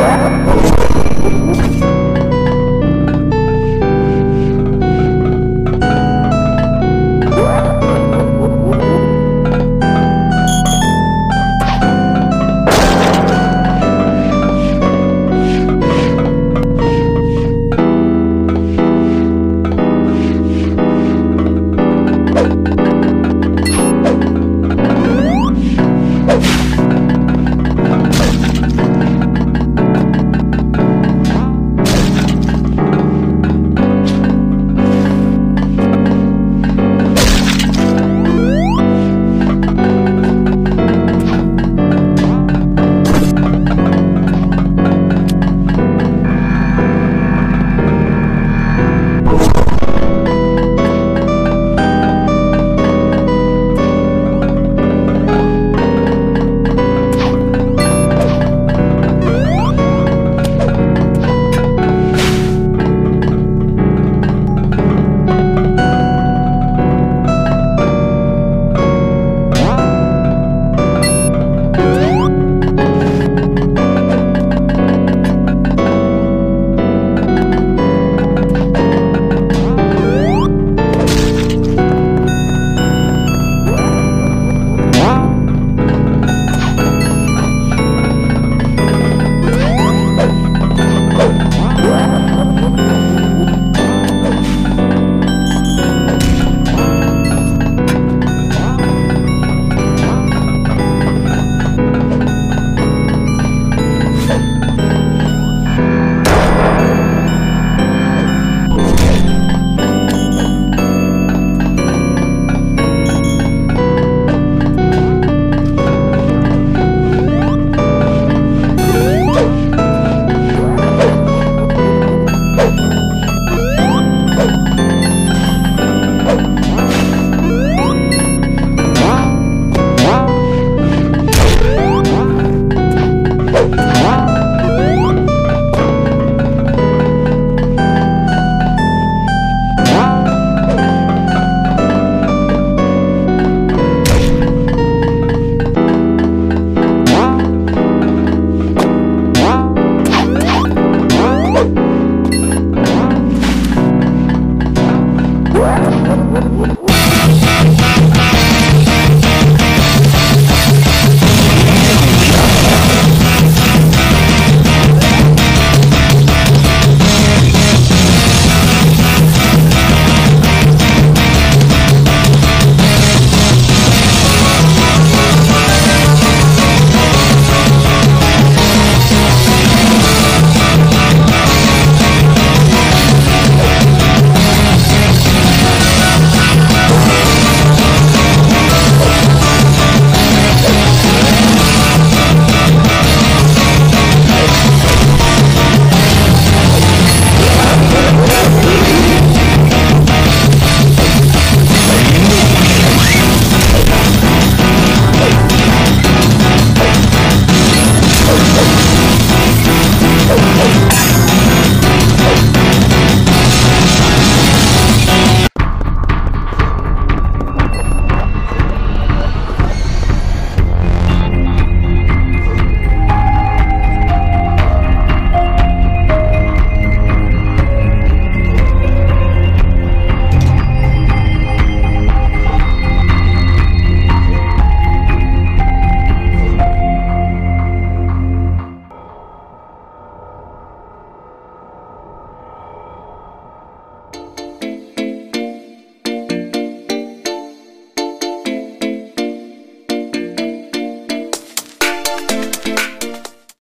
Yeah.